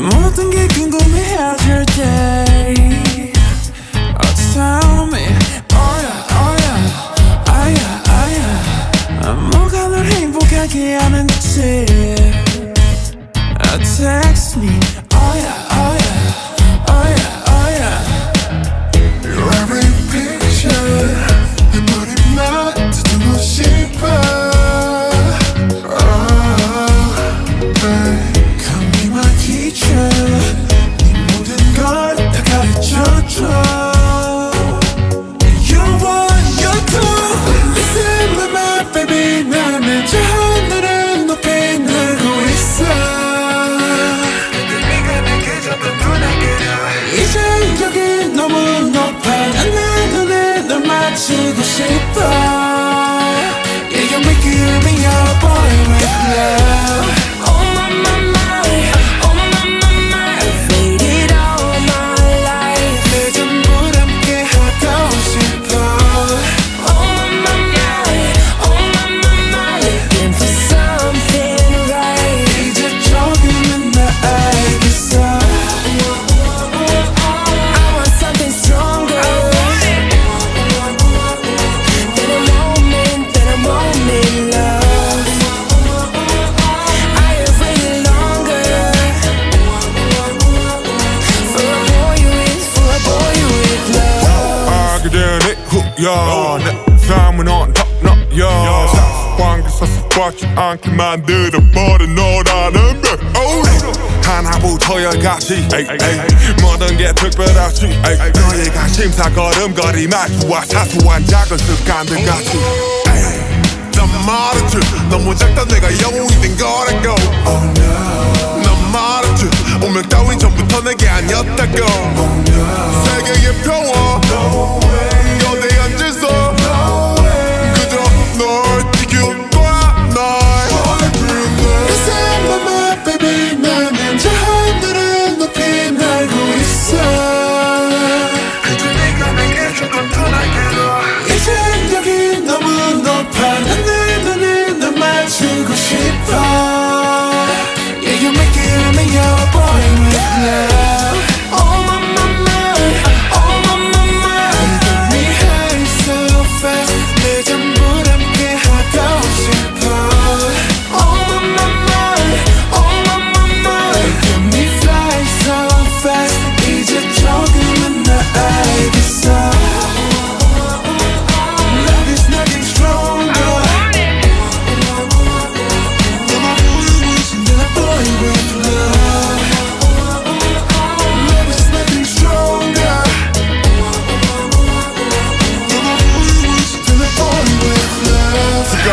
모든 게 궁금해질 때 Oh tell me Oh yeah oh yeah Ah yeah ah yeah 뭐가 널 행복하게 하는지 uh, Text me shape up. 되니 후야 내 삶은 on top 너야 관계사 습관치 않게 만들어버린 너라는 별 하나부터 열까지 에이, 에이. 모든 게 특별하지 에이, 너의 관심사 걸음걸이 말투와 사소한 작은 습관들 같이 난 말했지 너무 작다 내가 영웅이 된거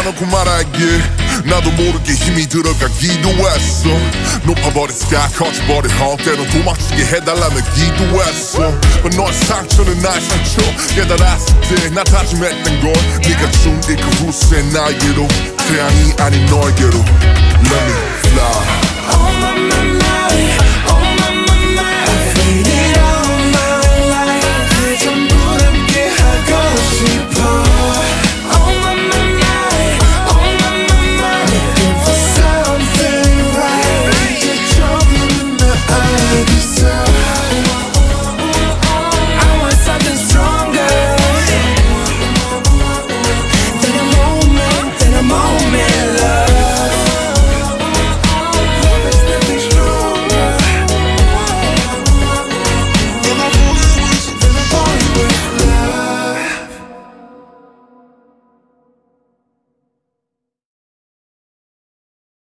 까놓고 말할게. 나도 모르게 힘이 들어가 기도했어. 높아버린 sky 커져버린 헉 때론 도망치게 해달라며 기도했어. But 어, 너의 상처는 나의 상처. 깨달았을 때 나 다짐했던 걸 네가 준이 그 후세 나에게로. 태양이 아닌 너에게로. Let me fly. All of my life.